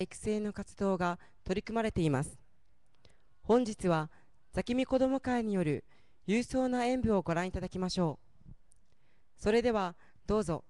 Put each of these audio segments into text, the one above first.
育成の活動が取り組まれています。本日はザキミ子ども会による勇壮な演舞をご覧いただきましょう。それではどうぞ。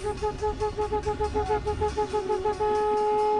フフフフフ。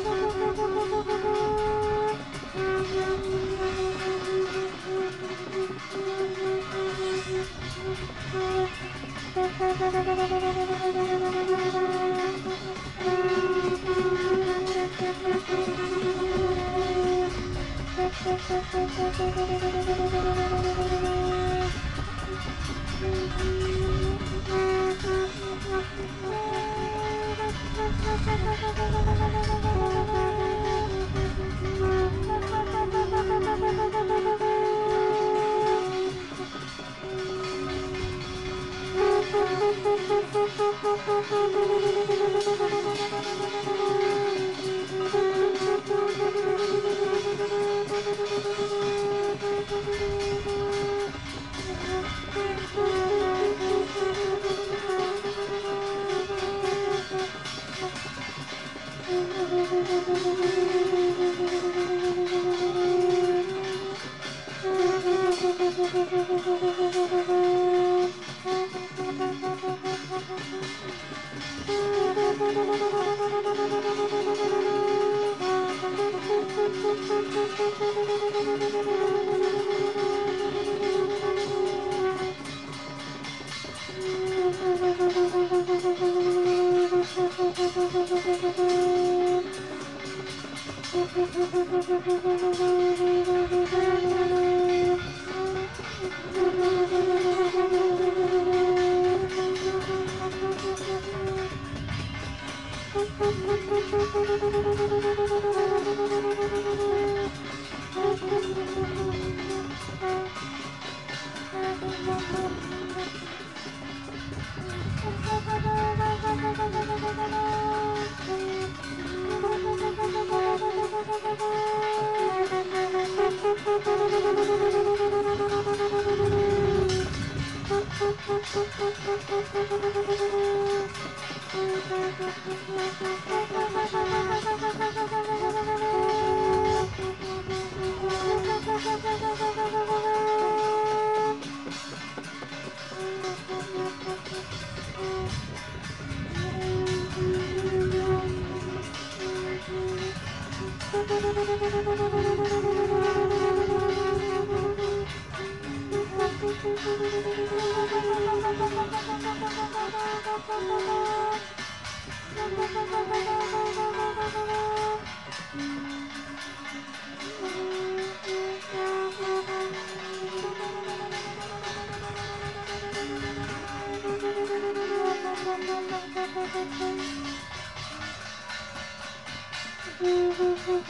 Mm-hmm. Thank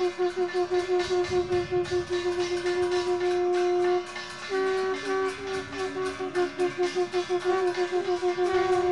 you.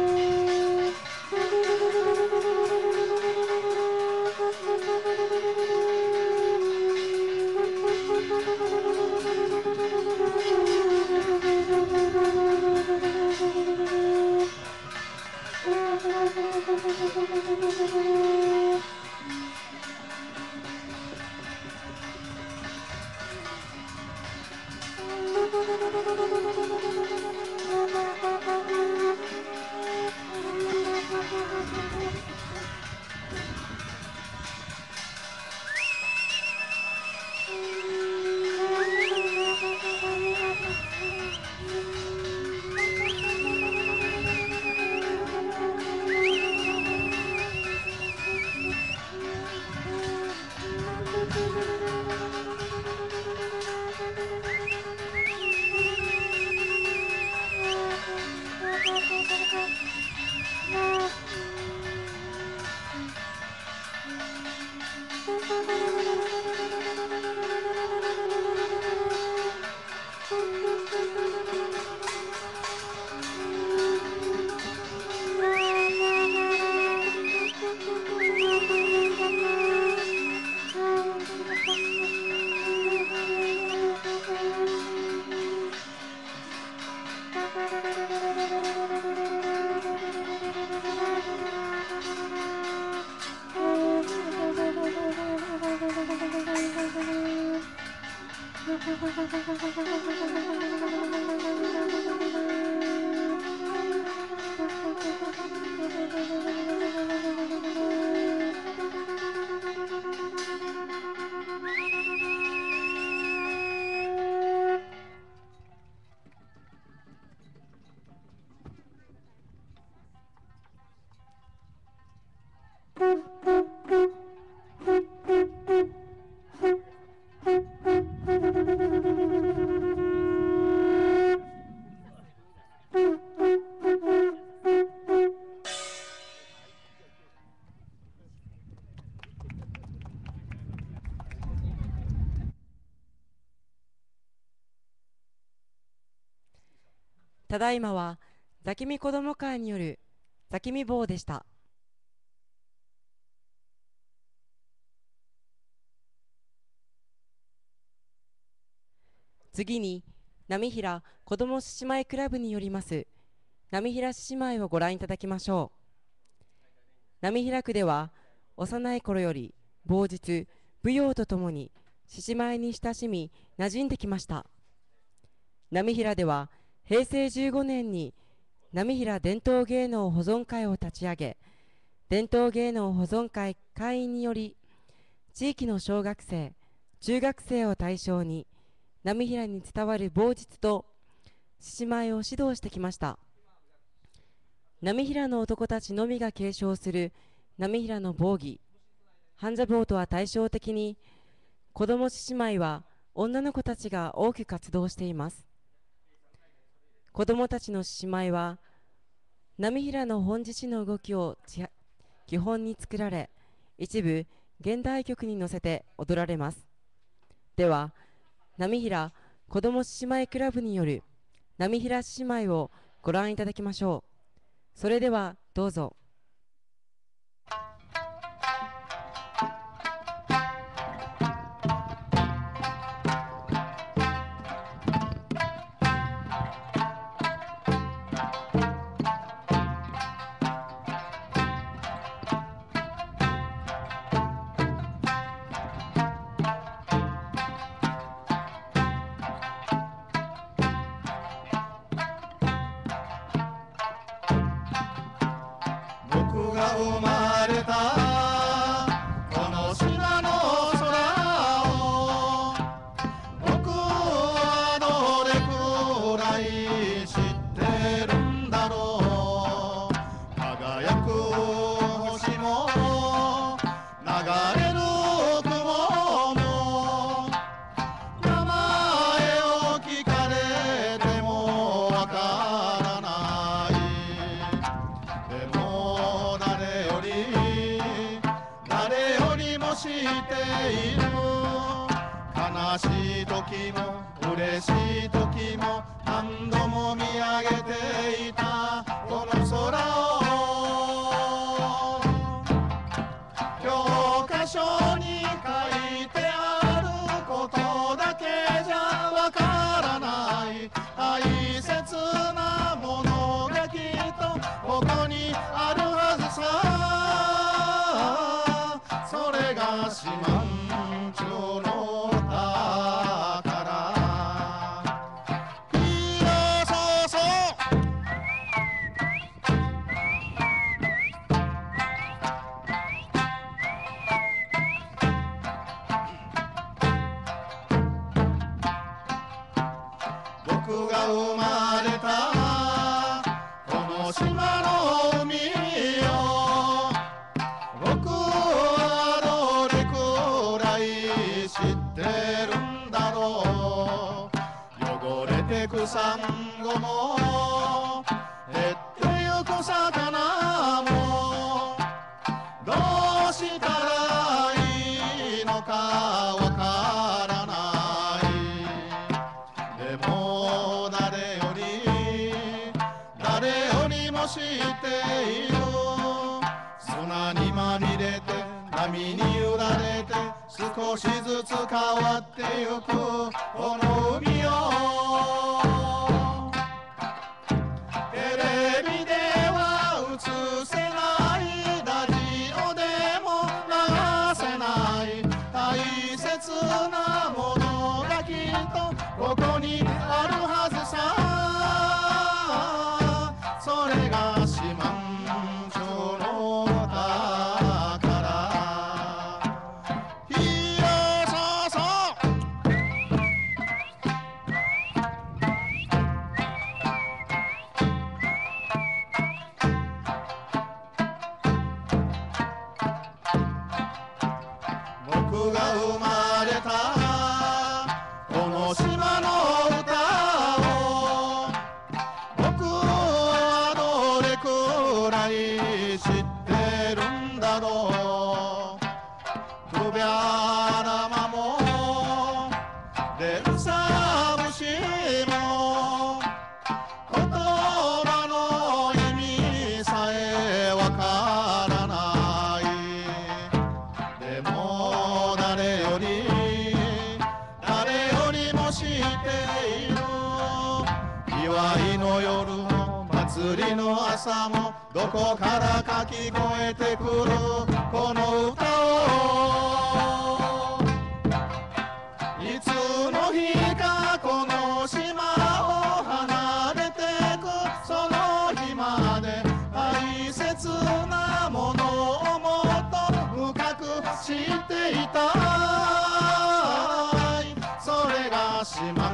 ただいまは座君子ども会による座君坊でした。次に波平子ども獅子舞クラブによります波平獅子舞をご覧いただきましょう。波平区では幼い頃より某日舞踊とともに獅子舞に親しみ馴染んできました。波平では平成15年に波平伝統芸能保存会を立ち上げ伝統芸能保存会会員により地域の小学生中学生を対象に波平に伝わる某日と獅子舞を指導してきました。波平の男たちのみが継承する波平の防儀半座坊とは対照的に子ども獅子舞は女の子たちが多く活動しています。子どもたちの獅子舞は波平の本獅子の動きを基本に作られ一部現代曲に乗せて踊られます。では波平子ども獅子舞クラブによる波平獅子舞をご覧いただきましょう。それではどうぞ。僕が変わってゆく。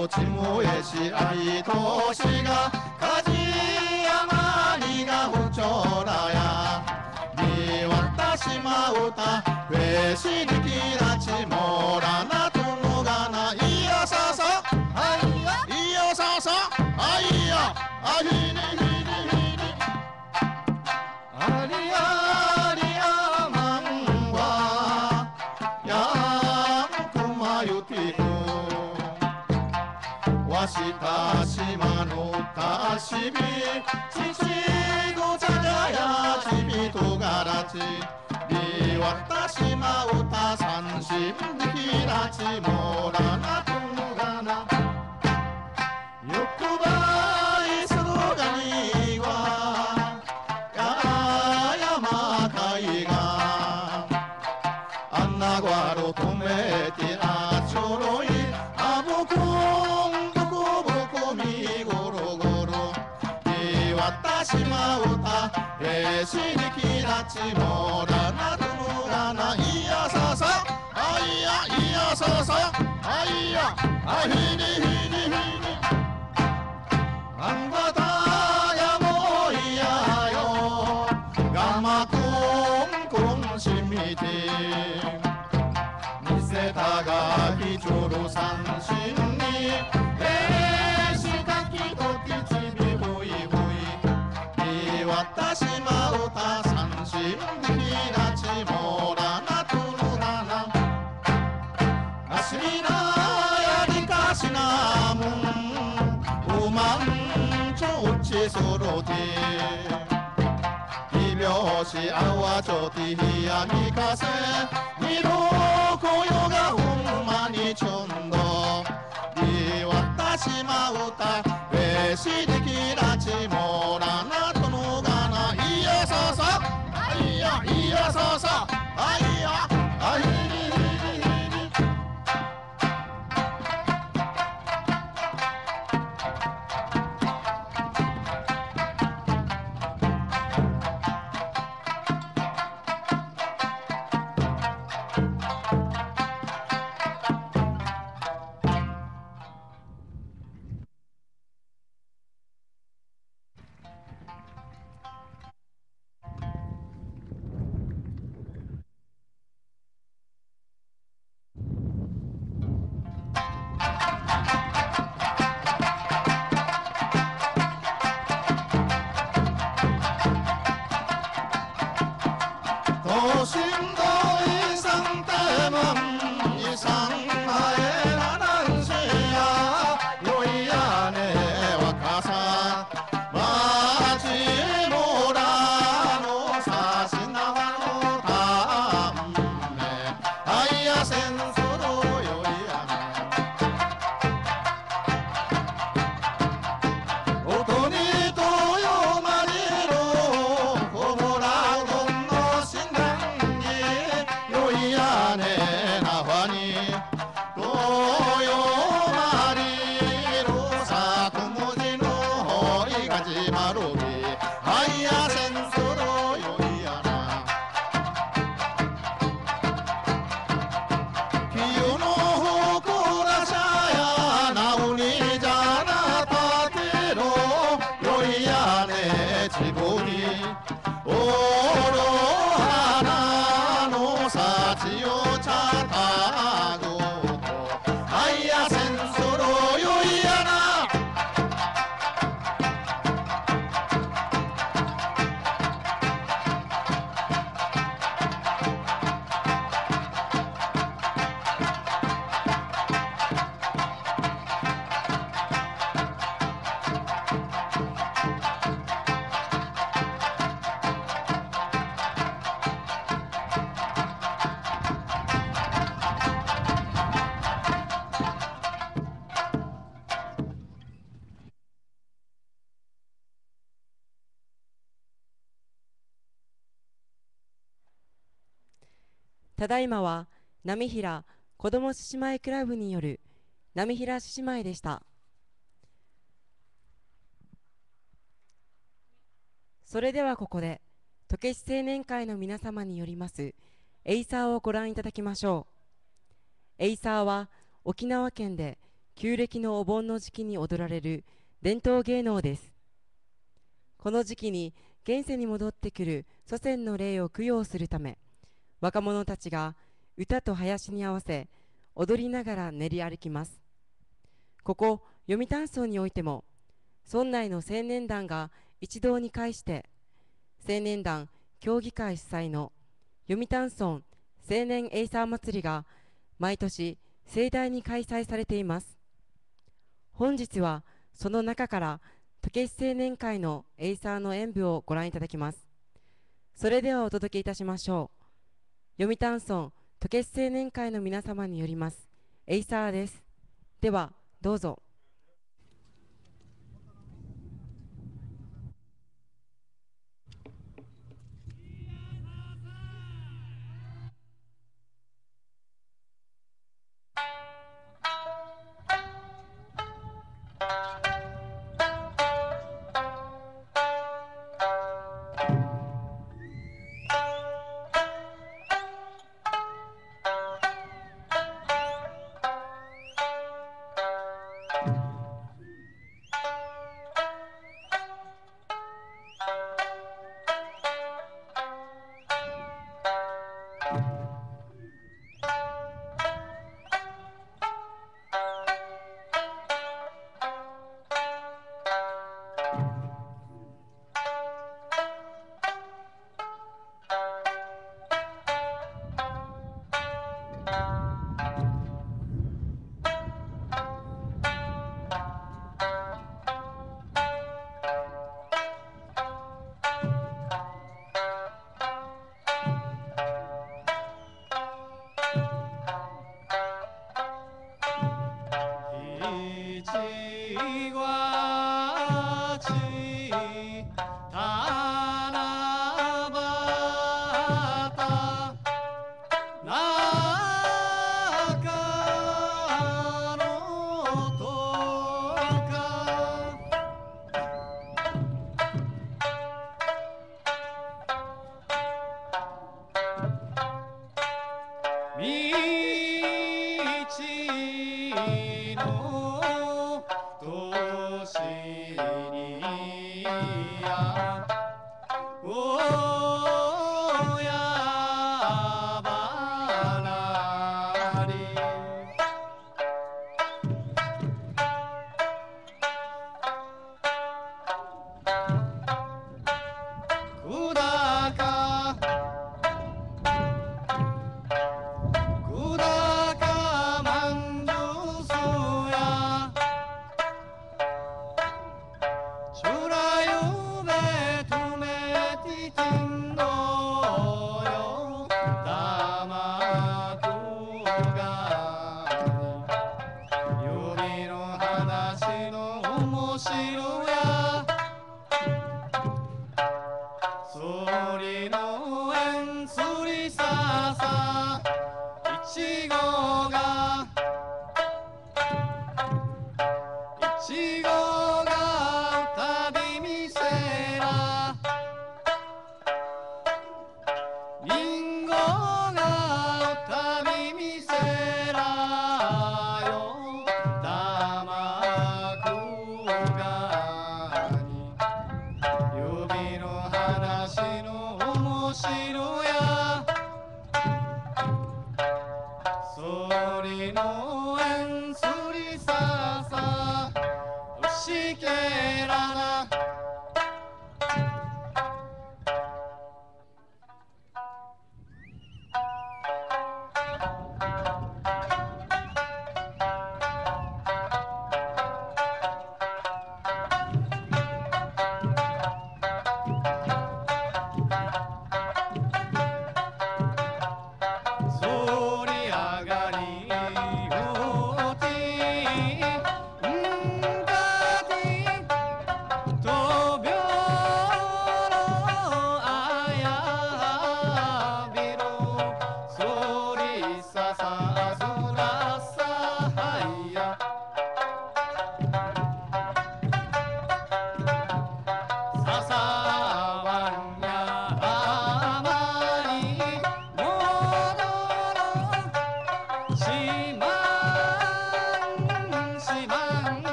近そろちもえしあいとしが梶山にがふちょらや。見渡しまうたフェシリキラちもらなとのがないよ。ささ。はいよ。いよささ。はいよ。あひにひにひ。たしび父の茶がやちびとがらち。りわたしまうた三心ひらちもらなとしまうたえしりきらちもらなとのがないやささあいやいやささあいやあひにひにひにあんばたやもいやよがまこんこんしみて見せたがひちょろ三心にひびょうしあわちょてひやみかせ。みろこよがほんまにちょんど。りわたしただいまは波平子ども獅子舞クラブによる波平獅子舞でした。それではここで渡慶次青年会の皆様によりますエイサーをご覧いただきましょう。エイサーは沖縄県で旧暦のお盆の時期に踊られる伝統芸能です。この時期に現世に戻ってくる祖先の霊を供養するため若者たちが歌と囃子に合わせ踊りながら練り歩きます。ここ読谷村においても村内の青年団が一堂に会して青年団協議会主催の読谷村青年エイサー祭りが毎年盛大に開催されています。本日はその中から渡慶次青年会のエイサーの演舞をご覧いただきます。それではお届けいたしましょう。読谷村渡慶次青年会の皆様によります。エイサーです。ではどうぞ。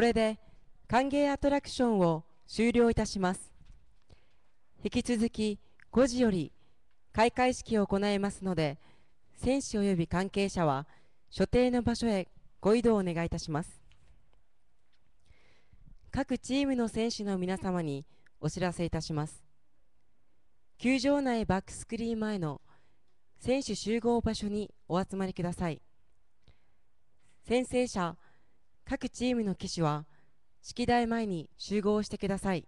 これで歓迎アトラクションを終了いたします。引き続き5時より開会式を行いますので選手及び関係者は所定の場所へご移動をお願いいたします。各チームの選手の皆様にお知らせいたします。球場内バックスクリーン前の選手集合場所にお集まりください。宣誓者各チームの旗手は式台前に集合してください。